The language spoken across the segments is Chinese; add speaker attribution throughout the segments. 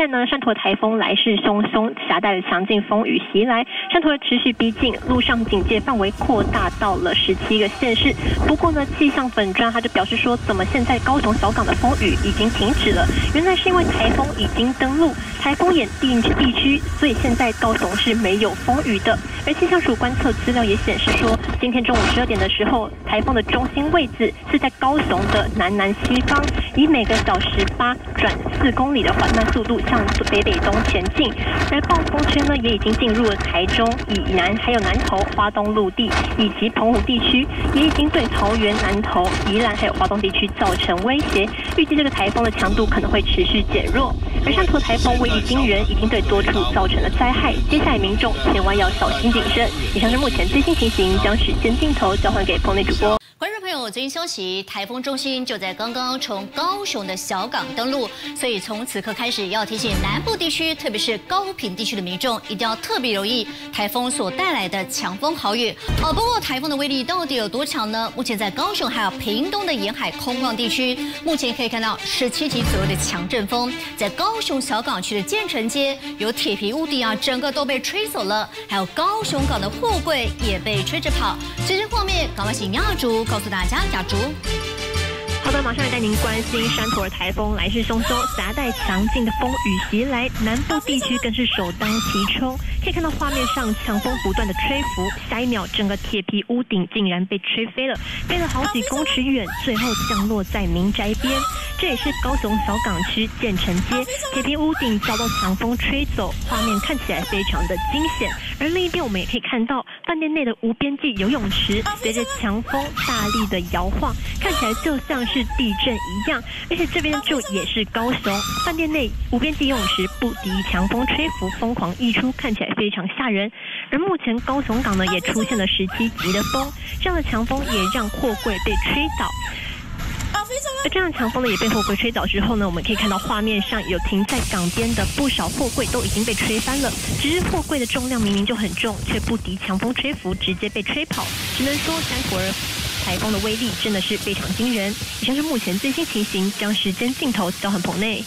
Speaker 1: 现在呢，汕头台风来势汹汹，夹带着强劲风雨袭来，山头的持续逼近，路上警戒范围扩大到了十七个县市。不过呢，气象本专他就表示说，怎么现在高雄小港的风雨已经停止了？原来是因为台风已经登陆，台风眼地地区，所以现在高雄是没有风雨的。而气象署观测资料也显示说，今天中午十二点的时候，台风的中心位置是在高雄的南南西方，以每个小时八转四公里的缓慢速度向北北东前进。而暴风圈呢，也已经进入了台中中以南，还有南投、花东陆地以及澎湖地区，也已经对桃园、南投、宜兰还有花东地区造成威胁。预计这个台风的强度可能会持续减弱。而上头台风威力惊人，已经对多处造成了灾害。接下来民众千万要小心谨慎。以上是目前最新情形，将时间镜头交换给棚内主播。
Speaker 2: 最新消息，台风中心就在刚刚从高雄的小港登陆，所以从此刻开始要提醒南部地区，特别是高平地区的民众，一定要特别留意台风所带来的强风豪雨。哦，不过台风的威力到底有多强呢？目前在高雄还有屏东的沿海空旷地区，目前可以看到十七级左右的强阵风，在高雄小港区的建成街有铁皮屋顶啊，整个都被吹走了，还有高雄港的货柜也被吹着跑。这些画面，港湾新亚主。告诉大家，小竹。
Speaker 1: 好的，马上来带您关心山土尔台风来势汹汹，夹带强劲的风雨袭来，南部地区更是首当其冲。可以看到画面上强风不断的吹拂，下一秒整个铁皮屋顶竟然被吹飞了，飞了好几公尺远，最后降落在民宅边。这也是高雄小港区建成街铁皮屋顶遭到强风吹走，画面看起来非常的惊险。而另一边我们也可以看到饭店内的无边际游泳池随着强风大力的摇晃，看起来就像是。地震一样，而且这边就也是高雄饭店内无边际游泳池不敌强风吹拂，疯狂溢出，看起来非常吓人。而目前高雄港呢也出现了十七级的风，这样的强风也让货柜被吹倒。而这样强风呢也被货柜吹倒之后呢，我们可以看到画面上有停在港边的不少货柜都已经被吹翻了。只是货柜的重量明明就很重，却不敌强风吹拂，直接被吹跑。只能说山虎儿。台风的威力真的是非常惊人。以上是目前最新情形，将时间镜头交还棚内。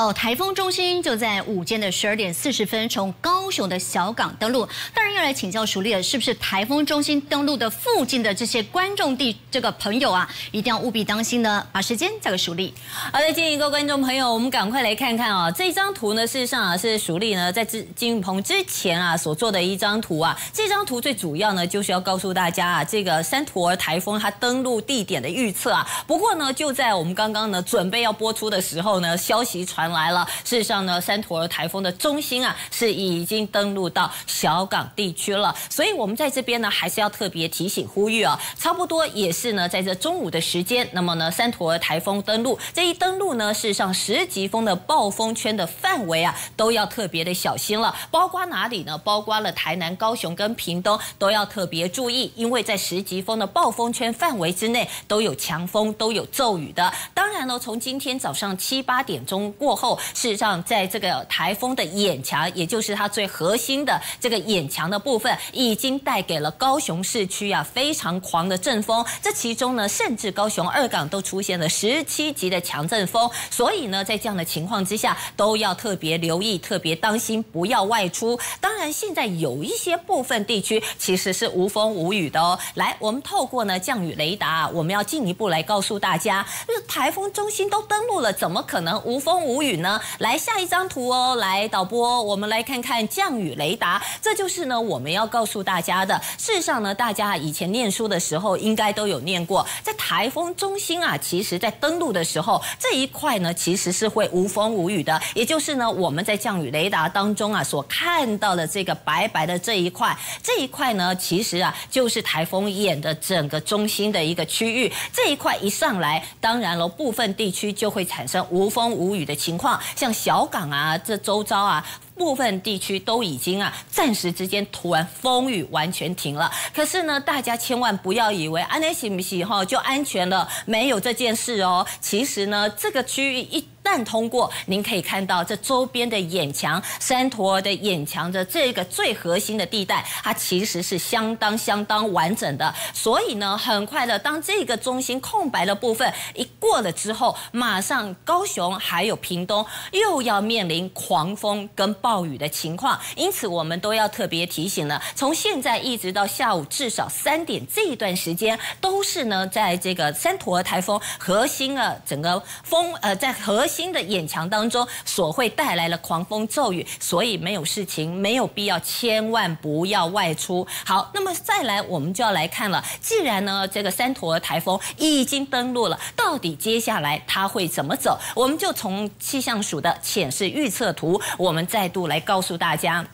Speaker 2: 哦，台风中心就在午间的十二点四十分从高雄的小港登陆。当然要来请教熟丽了，是不是台风中心登陆的附近的这些观众地这个朋友啊，一定要务必当心呢？把时间交给熟丽。
Speaker 3: 好的，建议各位观众朋友，我们赶快来看看啊，这张图呢，事实上啊是熟丽呢在金金鹏之前啊所做的一张图啊。这张图最主要呢就是要告诉大家啊，这个三图儿台风它登陆地点的预测啊。不过呢，就在我们刚刚呢准备要播出的时候呢，消息传。来了。事实上呢，三坨台风的中心啊是已经登陆到小港地区了。所以，我们在这边呢还是要特别提醒呼吁啊，差不多也是呢在这中午的时间，那么呢三坨台风登陆，这一登陆呢，事实上十级风的暴风圈的范围啊都要特别的小心了。包括哪里呢？包括了台南、高雄跟屏东都要特别注意，因为在十级风的暴风圈范围之内都有强风，都有骤雨的。当然呢，从今天早上七八点钟过。过后，事实上，在这个台风的眼墙，也就是它最核心的这个眼墙的部分，已经带给了高雄市区啊非常狂的阵风。这其中呢，甚至高雄二港都出现了十七级的强阵风。所以呢，在这样的情况之下，都要特别留意、特别当心，不要外出。当然，现在有一些部分地区其实是无风无雨的哦。来，我们透过呢降雨雷达，我们要进一步来告诉大家，台风中心都登陆了，怎么可能无风无雨？呢？来下一张图哦，来导播，我们来看看降雨雷达。这就是呢，我们要告诉大家的。事实上呢，大家以前念书的时候应该都有念过，在台风中心啊，其实在登陆的时候，这一块呢其实是会无风无雨的。也就是呢，我们在降雨雷达当中啊所看到的这个白白的这一块，这一块呢其实啊就是台风眼的整个中心的一个区域。这一块一上来，当然了，部分地区就会产生无风无雨的情。情况像小港啊，这周遭啊。部分地区都已经啊，暂时之间突然风雨完全停了。可是呢，大家千万不要以为安内行不行哈就安全了，没有这件事哦。其实呢，这个区域一。但通过，您可以看到这周边的眼墙，山陀的眼墙的这个最核心的地带，它其实是相当相当完整的。所以呢，很快的，当这个中心空白的部分一过了之后，马上高雄还有屏东又要面临狂风跟暴暴雨的情况。因此，我们都要特别提醒了，从现在一直到下午至少三点这一段时间，都是呢，在这个三陀台风核心啊，整个风呃，在核。心的眼墙当中所会带来了狂风骤雨，所以没有事情，没有必要，千万不要外出。好，那么再来，我们就要来看了。既然呢，这个三陀台风已经登陆了，到底接下来它会怎么走？我们就从气象署的浅示预测图，我们再度来告诉大家。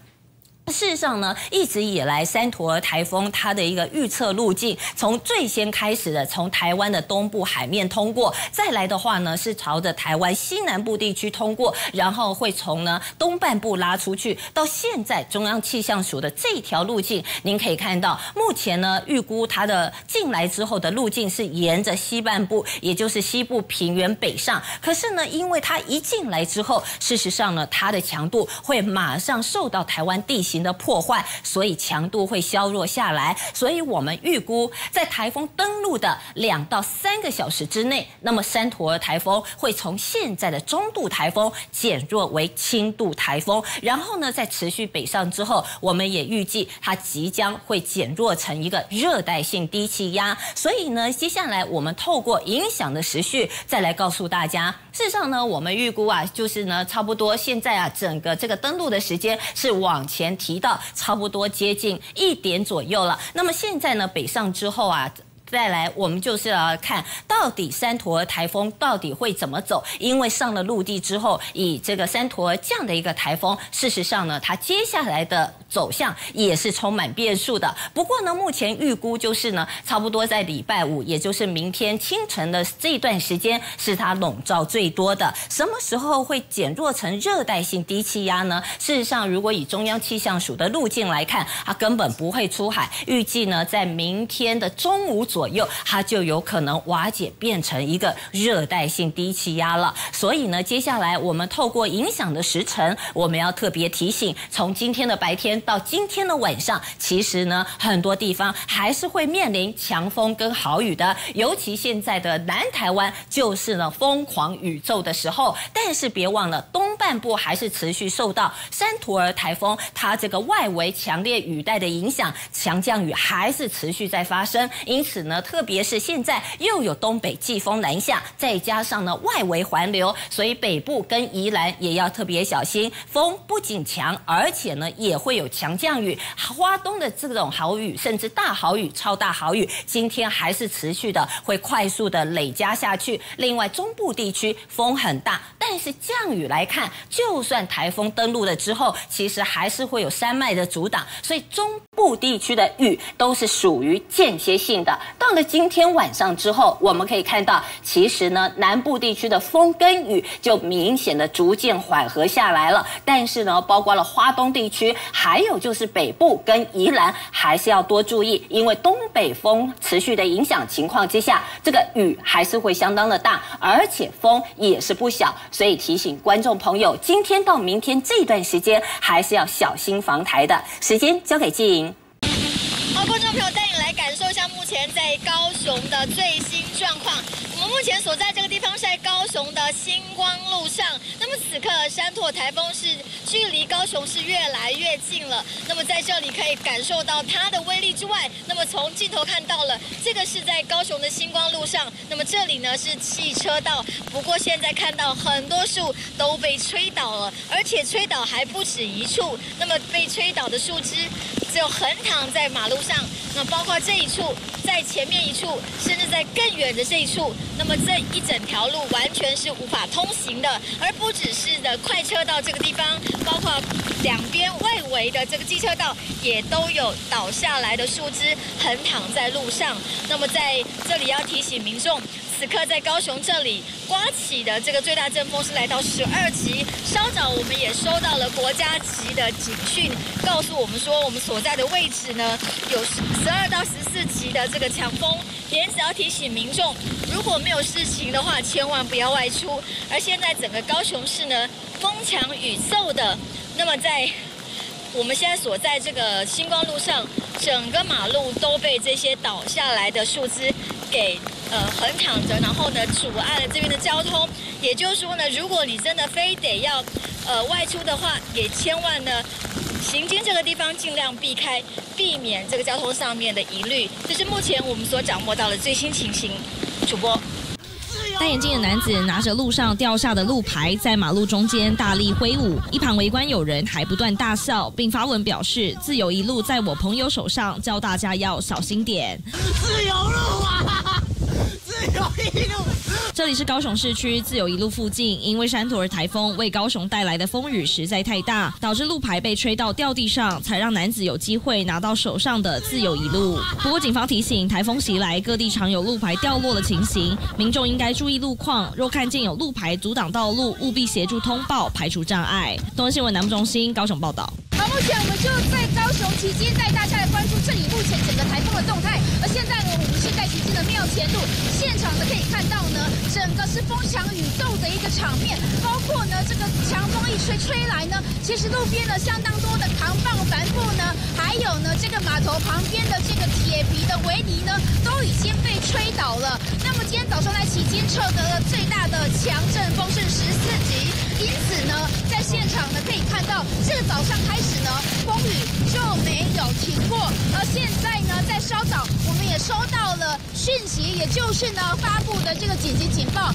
Speaker 3: 事实上呢，一直以来，三陀台风它的一个预测路径，从最先开始的从台湾的东部海面通过，再来的话呢，是朝着台湾西南部地区通过，然后会从呢东半部拉出去。到现在，中央气象署的这条路径，您可以看到，目前呢预估它的进来之后的路径是沿着西半部，也就是西部平原北上。可是呢，因为它一进来之后，事实上呢，它的强度会马上受到台湾地形。的破坏，所以强度会削弱下来。所以我们预估，在台风登陆的两到三个小时之内，那么山陀儿台风会从现在的中度台风减弱为轻度台风，然后呢，在持续北上之后，我们也预计它即将会减弱成一个热带性低气压。所以呢，接下来我们透过影响的时序，再来告诉大家，事实上呢，我们预估啊，就是呢，差不多现在啊，整个这个登陆的时间是往前。提到差不多接近一点左右了。那么现在呢，北上之后啊。再来，我们就是要看到底三陀台风到底会怎么走。因为上了陆地之后，以这个三陀这样的一个台风，事实上呢，它接下来的走向也是充满变数的。不过呢，目前预估就是呢，差不多在礼拜五，也就是明天清晨的这段时间，是它笼罩最多的。什么时候会减弱成热带性低气压呢？事实上，如果以中央气象署的路径来看，它根本不会出海。预计呢，在明天的中午。左右，它就有可能瓦解变成一个热带性低气压了。所以呢，接下来我们透过影响的时辰，我们要特别提醒：从今天的白天到今天的晚上，其实呢，很多地方还是会面临强风跟豪雨的。尤其现在的南台湾，就是呢疯狂宇宙的时候。但是别忘了，东半部还是持续受到山图儿台风它这个外围强烈雨带的影响，强降雨还是持续在发生。因此。呢，特别是现在又有东北季风南下，再加上呢外围环流，所以北部跟宜兰也要特别小心。风不仅强，而且呢也会有强降雨。花东的这种豪雨，甚至大豪雨、超大豪雨，今天还是持续的，会快速的累加下去。另外，中部地区风很大，但是降雨来看，就算台风登陆了之后，其实还是会有山脉的阻挡，所以中部地区的雨都是属于间歇性的。到了今天晚上之后，我们可以看到，其实呢，南部地区的风跟雨就明显的逐渐缓和下来了。但是呢，包括了花东地区，还有就是北部跟宜兰，还是要多注意，因为东北风持续的影响情况之下，这个雨还是会相当的大，而且风也是不小。所以提醒观众朋友，今天到明天这段时间，还是要小心防台的。时间交给季莹。
Speaker 4: 好，观众朋友，带前在高雄的最新状况。我们目前所在这个地方是在高雄的星光路上。那么此刻山拓台风是距离高雄是越来越近了。那么在这里可以感受到它的威力之外，那么从镜头看到了，这个是在高雄的星光路上。那么这里呢是汽车道，不过现在看到很多树都被吹倒了，而且吹倒还不止一处。那么被吹倒的树枝就横躺在马路上，那包括这一处，在前面一处，甚至在更远的这一处。那么这一整条路完全是无法通行的，而不只是的快车道这个地方，包括两边外围的这个机车道也都有倒下来的树枝横躺在路上。那么在这里要提醒民众。此刻在高雄这里刮起的这个最大阵风是来到十二级，稍早我们也收到了国家级的警讯，告诉我们说我们所在的位置呢有十二到十四级的这个强风，也只要提醒民众，如果没有事情的话，千万不要外出。而现在整个高雄市呢风强雨骤的，那么在我们现在所在这个星光路上，整个马路都被这些倒下来的树枝给呃横躺着，然后呢阻碍了这边的交通。也就是说呢，如果你真的非得要呃外出的话，也千万呢行经这个地方尽量避开，避免这个交通上面的疑虑。这是目前我们所掌握到的最新情形。主播。
Speaker 5: 戴眼镜的男子拿着路上掉下的路牌，在马路中间大力挥舞，一旁围观友人还不断大笑，并发文表示：“自由一路在我朋友手上，教大家要小心点。”自由路啊，自由一路。这里是高雄市区自由一路附近，因为山图尔台风为高雄带来的风雨实在太大，导致路牌被吹到掉地上，才让男子有机会拿到手上的自由一路。不过警方提醒，台风袭来，各地常有路牌掉落的情形，民众应该注意路况，若看见有路牌阻挡道路，务必协助通报，排除障碍。东森新闻南部中心高雄报道。
Speaker 6: 目前我们就在高雄期间带大家来关注这里目前整个台风的动态，而现在呢，我们是在期间的庙前路，现场呢可以看到呢。整个是风强雨骤的一个场面，包括呢这个强风一吹吹来呢，其实路边呢相当多的扛棒帆布呢，还有呢这个码头旁边的这个铁皮的围篱呢，都已经被吹倒了。那么今天早上在期间测得了最大的强阵风是十四级，因此呢在现场呢可以看到，这个早上开始呢风雨就没有停过，而现在呢在稍早我们也收到了讯息，也就是呢发布的这个紧急警。报，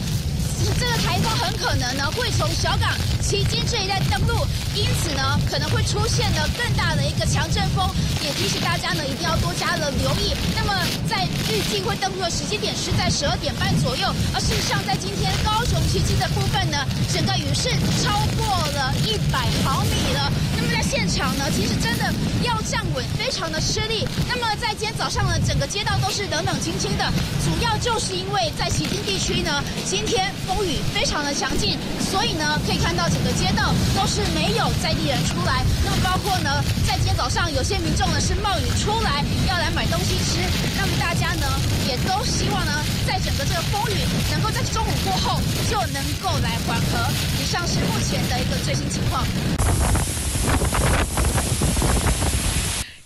Speaker 6: 这个台风很可能呢会从小港旗津这一带登陆，因此呢可能会出现呢更大的一个强阵风，也提醒大家呢一定要多加了留意。那么在预计会登陆的时间点是在十二点半左右，而事实上在今天高雄旗津的部分呢，整个雨势超过了一百毫米了。那么在现场呢，其实真的要站稳非常的吃力。那么在今天早上呢，整个街道都是冷冷清清的，主要就是因为在旗津地区呢。今天风雨非常的强劲，所以呢，可以看到整个街道都是没有在地人出来。那么包括呢，在今天早上有些民众呢是冒雨出来要来买东西吃。那么大家呢也都希望呢，在整个这个风雨能够在中午过后就能够来缓和。以上是目前的一个最新情况。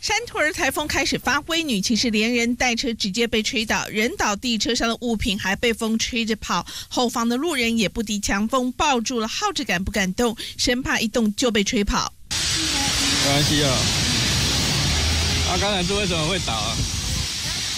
Speaker 7: 山兔儿台风开始发挥，女骑士连人带车直接被吹倒，人倒地，车上的物品还被风吹着跑。后方的路人也不敌强风，抱住了耗着杆不敢动，生怕一动就被吹跑。
Speaker 8: 没关系啊。啊，刚才是为什么会倒啊？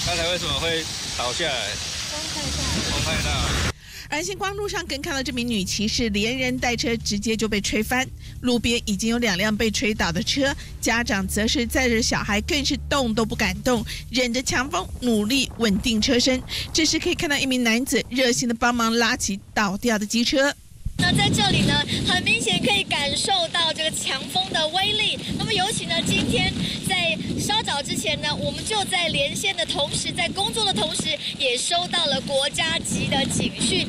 Speaker 8: 刚才为什么会倒下来？风太大。风太大。
Speaker 7: 而星光路上更看到这名女骑士连人带车直接就被吹翻，路边已经有两辆被吹倒的车，家长则是载着小孩，更是动都不敢动，忍着强风努力稳定车身。这时可以看到一名男子热心的帮忙拉起倒掉的机车。
Speaker 4: 那在这里呢，很明显可以感受到这个强风的威力。那么尤其呢，今天稍早之前呢，我们就在连线的同时，在工作的同时，也收到了国家级的警讯。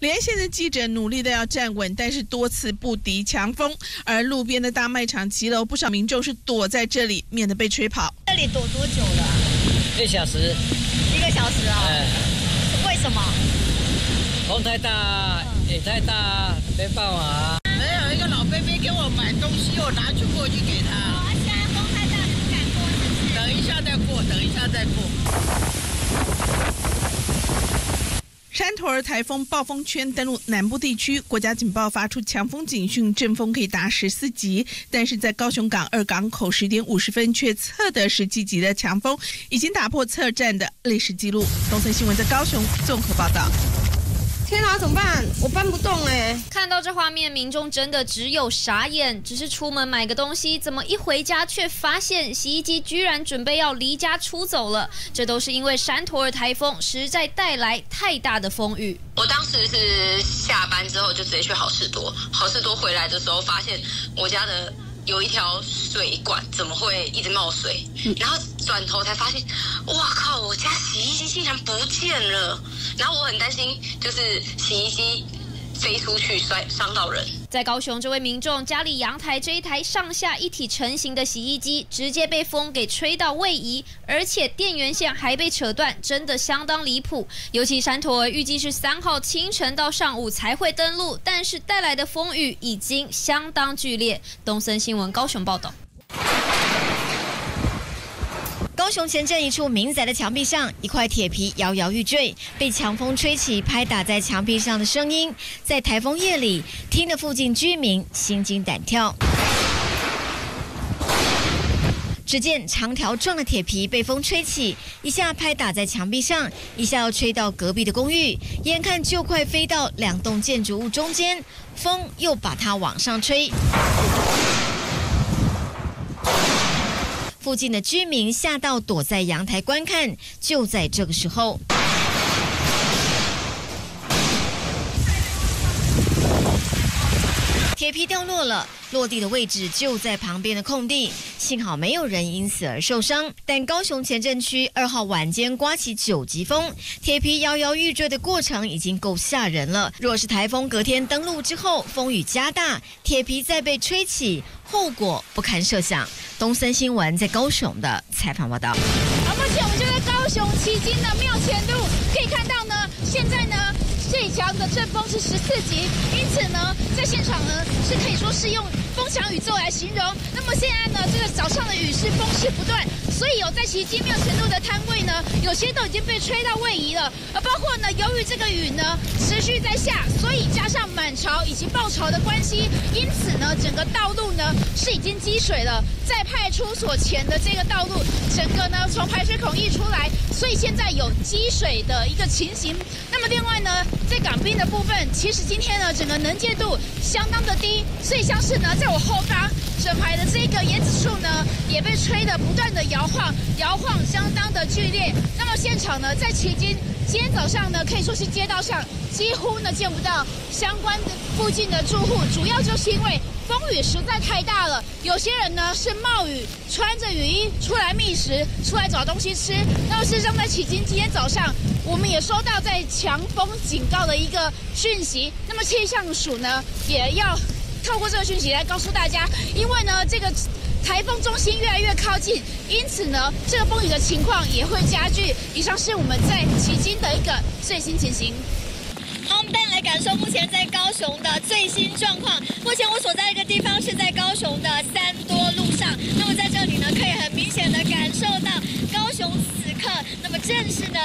Speaker 7: 连线的记者努力的要站稳，但是多次不敌强风。而路边的大卖场骑楼，不少民众是躲在这里，免得被吹跑。
Speaker 4: 这里躲多久了？
Speaker 9: 一小时。
Speaker 4: 一个小时啊？哎。为什么？
Speaker 9: 风太大，雨太大，没办法。
Speaker 10: 没有一个老伯伯给我买东西，我拿去过去给他。
Speaker 4: 哦，现在风太大，不敢过，是不是？
Speaker 10: 等一下再过，等一下再过。
Speaker 7: 山图尔台风暴风圈登陆南部地区，国家警报发出强风警讯，阵风可以达十四级。但是在高雄港二港口十点五十分却测得十七级的强风，已经打破测站的历史记录。东森新闻在高雄综合报道。
Speaker 11: 天哪，怎么办？我搬不动哎！
Speaker 12: 看到这画面，民众真的只有傻眼。只是出门买个东西，怎么一回家却发现洗衣机居然准备要离家出走了？这都是因为山陀尔台风实在带来太大的风雨。
Speaker 13: 我当时是下班之后就直接去好事多，好事多回来的时候发现我家的有一条水管怎么会一直冒水？然后转头才发现，哇靠！我家洗衣机竟然不见了。然后我很担心，就是洗衣机飞出去摔伤到人。
Speaker 12: 在高雄，这位民众家里阳台这一台上下一体成型的洗衣机，直接被风给吹到位移，而且电源线还被扯断，真的相当离谱。尤其山陀儿预计是三号清晨到上午才会登陆，但是带来的风雨已经相当剧烈。东森新闻高雄报道。
Speaker 14: 高雄前镇一处民宅的墙壁上，一块铁皮摇摇欲坠，被强风吹起，拍打在墙壁上的声音，在台风夜里听得附近居民心惊胆跳。只见长条状的铁皮被风吹起，一下拍打在墙壁上，一下要吹到隔壁的公寓，眼看就快飞到两栋建筑物中间，风又把它往上吹。附近的居民吓到躲在阳台观看。就在这个时候，铁皮掉落了，落地的位置就在旁边的空地，幸好没有人因此而受伤。但高雄前镇区二号晚间刮起九级风，铁皮摇摇欲坠的过程已经够吓人了。若是台风隔天登陆之后，风雨加大，铁皮再被吹起，后果不堪设想。东森新闻在高雄的采访报道。
Speaker 6: 好，目前我们就在高雄旗津的庙前路，可以看到呢，现在呢最强的阵风是十四级，因此呢，在现场呢是可以说是用风强宇宙来形容。那么现在呢，这个早上的雨是风势不断，所以有在旗津庙前路的摊位呢，有些都已经被吹到位移了。而包括呢，由于这个雨呢持续在下，所以加上满潮以及爆潮的关系，因此呢，整个道路呢是已经积水了。在派出所前的这个道路，整个呢从排水孔溢出来，所以现在有积水的一个情形。那么另外呢，在港滨的部分，其实今天呢整个能见度相当的低，所以像是呢在在我后方整排的这个椰子树呢，也被吹得不断的摇晃，摇晃相当的剧烈。那么现场呢，在迄今今天早上呢，可以说是街道上几乎呢见不到相关的附近的住户，主要就是因为。风雨实在太大了，有些人呢是冒雨穿着雨衣出来觅食，出来找东西吃。那么事实上，在迄今今天早上，我们也收到在强风警告的一个讯息。那么气象署呢，也要这个讯息来告诉大家，因为呢这个台风中心越来越靠近，因此呢这个风雨的情况也会加剧。以上是我们在迄今的一个最新情形。
Speaker 4: 好，我们带你来感受目前在高雄的最新状况。目前我所在一个地方是在高雄的三多路上，那么在这里呢，可以很明显的感受到高雄此刻，那么正是呢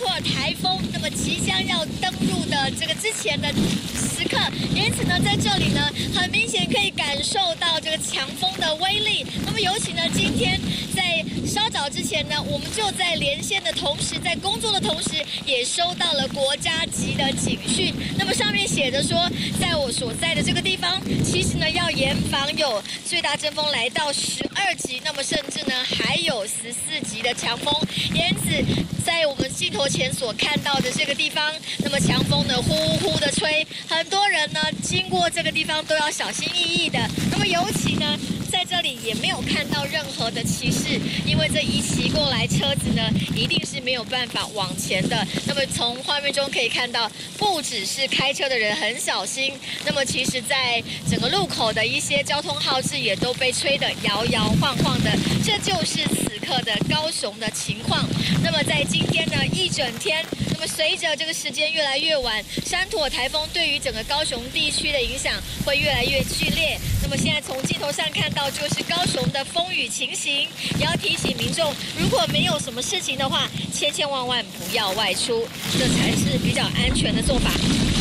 Speaker 4: 托尔台风，那么即将要登陆的这个之前的时刻，因此呢，在这里呢，很明显可以感受到这个强风的威力。那么尤其呢，今天在稍早之前呢，我们就在连线的同时，在工作的同时，也收到了国家级的。警讯，那么上面写着说，在我所在的这个地方，其实呢要严防有最大阵风来到十二级，那么甚至呢还有十四级的强风。因此，在我们镜头前所看到的这个地方，那么强风呢呼呼的吹，很多人呢经过这个地方都要小心翼翼的。那么尤其呢。在这里也没有看到任何的骑士，因为这一骑过来，车子呢一定是没有办法往前的。那么从画面中可以看到，不只是开车的人很小心，那么其实在整个路口的一些交通号志也都被吹得摇摇晃晃的。这就是此刻的高雄的情况。那么在今天呢一整天，那么随着这个时间越来越晚，山土台风对于整个高雄地区的影响会越来越剧烈。那么现在从镜头上看到。就是高雄的风雨情形，也要提醒民众，如果没有什么事情的话，千千万万不要外出，这才是比较安全的做法。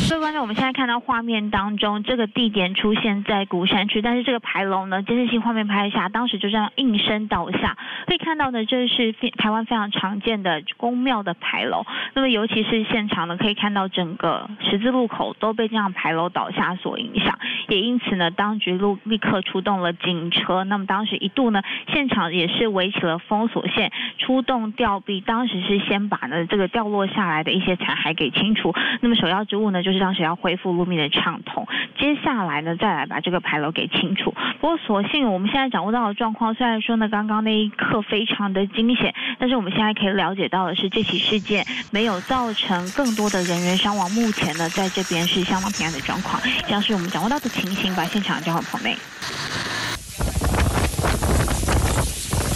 Speaker 1: 各位观众，我们现在看到画面当中，这个地点出现在鼓山区，但是这个牌楼呢，监视器画面拍下，当时就这样应声倒下。可以看到呢，这是台湾非常常见的宫庙的牌楼。那么尤其是现场呢，可以看到整个十字路口都被这样牌楼倒下所影响，也因此呢，当局路立刻出动了警车。那么当时一度呢，现场也是围起了封锁线，出动吊臂，当时是先把呢这个掉落下来的一些残骸给清除。那么首要之务呢，就是。
Speaker 15: 当时要恢复路面的畅通。接下来呢，再来把这个牌楼给清除。不过，所幸我们现在掌握到的状况，虽然说呢，刚刚那一刻非常的惊险，但是我们现在可以了解到的是，这起事件没有造成更多的人员伤亡。目前呢，在这边是相当平安的状况。这是我们掌握到的情形，把现场交还棚内。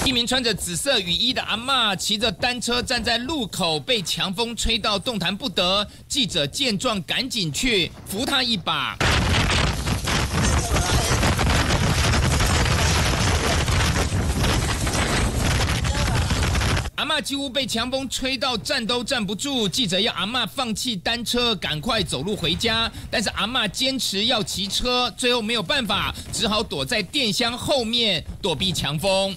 Speaker 16: 一名穿着紫色雨衣的阿嬷骑着单车站在路口，被强风吹到动弹不得。记者见状赶紧去扶她一把。阿嬷几乎被强风吹到站都站不住，记者要阿嬷放弃单车，赶快走路回家。但是阿嬷坚持要骑车，最后没有办法，只好躲在电箱后面躲避强风。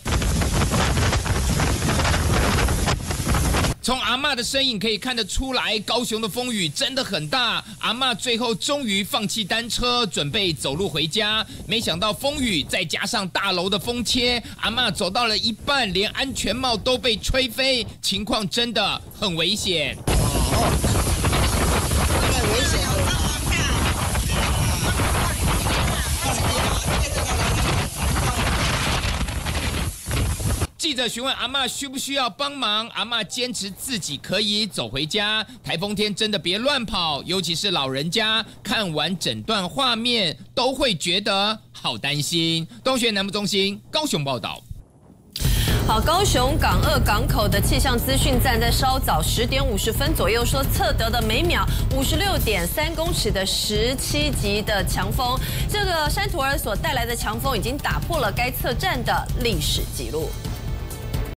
Speaker 16: 从阿嬷的身影可以看得出来，高雄的风雨真的很大。阿嬷最后终于放弃单车，准备走路回家。没想到风雨再加上大楼的风切，阿嬷走到了一半，连安全帽都被吹飞，情况真的很危险。危险。记者询问阿妈需不需要帮忙，阿妈坚持自己可以走回家。台风天真的别乱跑，尤其是老人家，看完整段画面都会觉得好担心。东学南部中心高雄报道。
Speaker 17: 好，高雄港二港口的气象资讯站在稍早十点五十分左右说测得的每秒五十六点三公尺的十七级的强风，这个山图尔所带来的强风已经打破了该测站的历史记录。